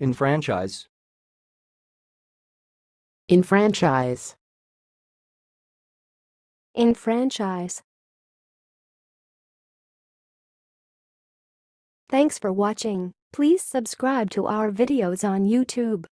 Enfranchise. enfranchise, enfranchise. Thanks for watching. Please subscribe to our videos on YouTube.